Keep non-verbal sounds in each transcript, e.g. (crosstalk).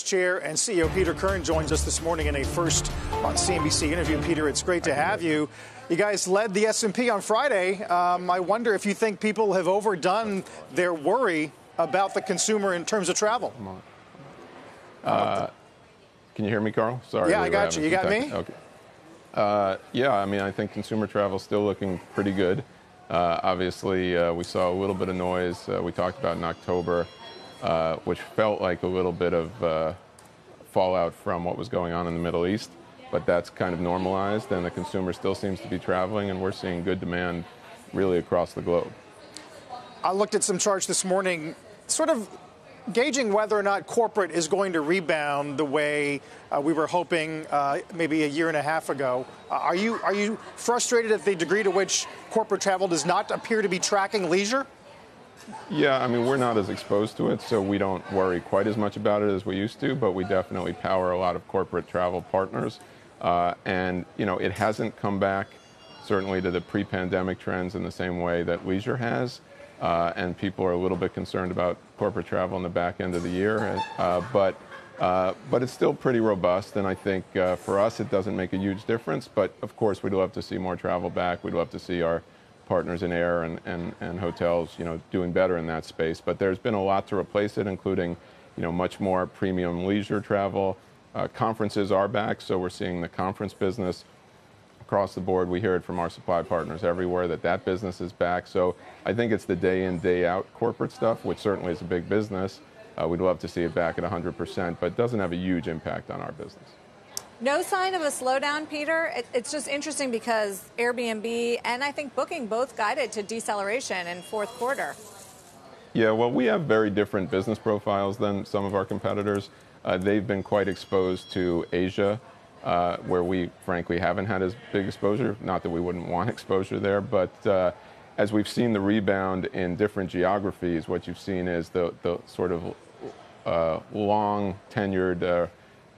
Chair and CEO Peter Kern joins us this morning in a first on CNBC interview. Peter, it's great to have you. You guys led the S&P on Friday. Um, I wonder if you think people have overdone their worry about the consumer in terms of travel. Uh, can you hear me, Carl? Sorry. Yeah, I got you. You got me? Okay. Uh, yeah, I mean, I think consumer travel is still looking pretty good. Uh, obviously, uh, we saw a little bit of noise. Uh, we talked about in October uh, which felt like a little bit of uh, fallout from what was going on in the Middle East. But that's kind of normalized, and the consumer still seems to be traveling, and we're seeing good demand really across the globe. I looked at some charts this morning, sort of gauging whether or not corporate is going to rebound the way uh, we were hoping uh, maybe a year and a half ago. Uh, are you are you frustrated at the degree to which corporate travel does not appear to be tracking leisure? Yeah, I mean, we're not as exposed to it, so we don't worry quite as much about it as we used to, but we definitely power a lot of corporate travel partners. Uh, and, you know, it hasn't come back certainly to the pre pandemic trends in the same way that leisure has. Uh, and people are a little bit concerned about corporate travel in the back end of the year. Uh, but, uh, but it's still pretty robust, and I think uh, for us it doesn't make a huge difference. But of course, we'd love to see more travel back. We'd love to see our partners in air and, and, and hotels, you know, doing better in that space. But there's been a lot to replace it, including, you know, much more premium leisure travel. Uh, conferences are back, so we're seeing the conference business across the board. We hear it from our supply partners everywhere that that business is back. So I think it's the day in, day out corporate stuff, which certainly is a big business. Uh, we'd love to see it back at 100%, but doesn't have a huge impact on our business. No sign of a slowdown, Peter. it's just interesting because Airbnb and I think Booking both guided to deceleration in fourth quarter. Yeah, well, we have very different business profiles than some of our competitors. Uh, they've been quite exposed to Asia, uh, where we frankly haven't had as big exposure. Not that we wouldn't want exposure there, but uh, as we've seen the rebound in different geographies, what you've seen is the, the sort of uh, long tenured uh,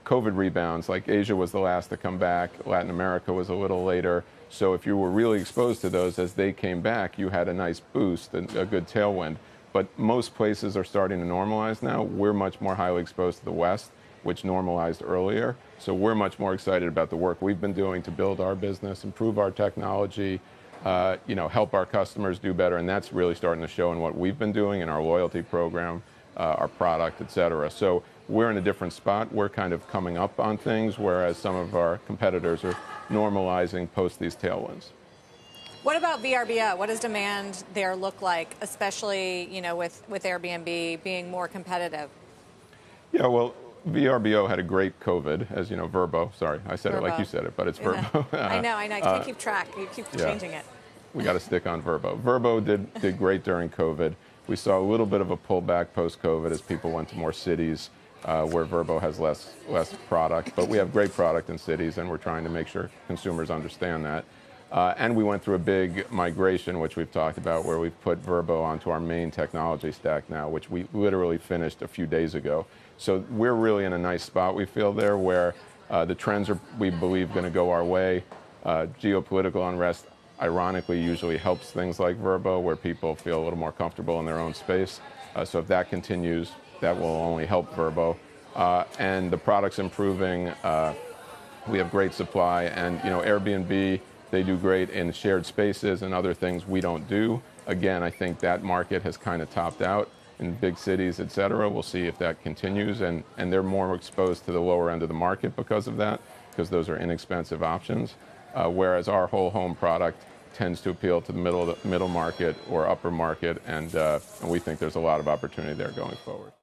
COVID rebounds, like Asia was the last to come back, Latin America was a little later. So if you were really exposed to those as they came back, you had a nice boost and a good tailwind. But most places are starting to normalize now. We're much more highly exposed to the West, which normalized earlier. So we're much more excited about the work we've been doing to build our business, improve our technology, uh, you know, help our customers do better. And that's really starting to show in what we've been doing in our loyalty program, uh, our product, et cetera. So we're in a different spot. We're kind of coming up on things, whereas some of our competitors are normalizing post these tailwinds. What about VRBO? What does demand there look like, especially you know with, with Airbnb being more competitive? Yeah, well, VRBO had a great COVID, as you know, Verbo. Sorry, I said Vrbo. it like you said it, but it's Verbo. (laughs) I know, I know. I can't uh, keep track. You keep yeah. changing it. We got to stick on Verbo. Verbo did did great during COVID. We saw a little bit of a pullback post COVID as people went to more cities uh, where Verbo has less less product. But we have great product in cities, and we're trying to make sure consumers understand that. Uh, and we went through a big migration, which we've talked about, where we've put Verbo onto our main technology stack now, which we literally finished a few days ago. So we're really in a nice spot, we feel there, where uh, the trends are, we believe, going to go our way. Uh, geopolitical unrest, ironically, usually helps things like Verbo, where people feel a little more comfortable in their own space. Uh, so if that continues, that will only help Verbo. Uh, and the product's improving. Uh, we have great supply, and you know Airbnb they do great in shared spaces and other things we don't do. Again, I think that market has kind of topped out in big cities, et cetera. We'll see if that continues, and and they're more exposed to the lower end of the market because of that, because those are inexpensive options. Uh, whereas our whole home product tends to appeal to the middle middle market or upper market, and, uh, and we think there's a lot of opportunity there going forward.